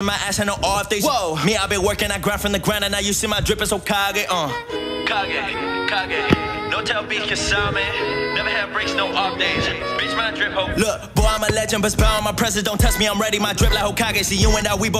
My ass and no off days. Whoa, me, i been working, I grind from the ground, and now you see my drip is so kage, uh. Kage, kage. No tell beef you saw me. Never had breaks, no off days. Bitch, my drip ho. Look, boy, I'm a legend, but spell on my presence. Don't test me, I'm ready. My drip like Hokage. See you and I, we both.